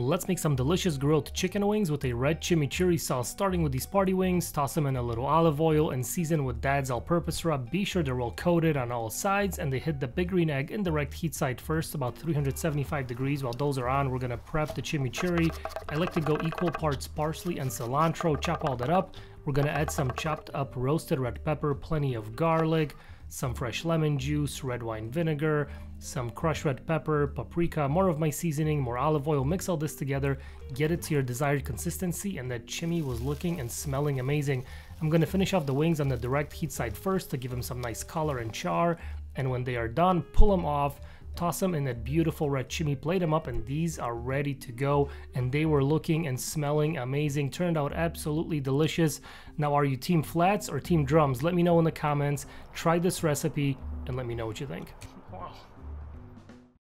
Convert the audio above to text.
Let's make some delicious grilled chicken wings with a red chimichurri sauce starting with these party wings, toss them in a little olive oil and season with dad's all-purpose rub. Be sure they're well coated on all sides and they hit the big green egg in direct heat side first about 375 degrees. While those are on we're gonna prep the chimichurri. I like to go equal parts parsley and cilantro, chop all that up. We're gonna add some chopped up roasted red pepper, plenty of garlic, some fresh lemon juice, red wine vinegar, some crushed red pepper, paprika, more of my seasoning, more olive oil, mix all this together, get it to your desired consistency, and that chimmy was looking and smelling amazing. I'm gonna finish off the wings on the direct heat side first to give them some nice color and char, and when they are done, pull them off, toss them in that beautiful red chimmy, plate them up, and these are ready to go. And they were looking and smelling amazing. Turned out absolutely delicious. Now, are you team flats or team drums? Let me know in the comments. Try this recipe and let me know what you think.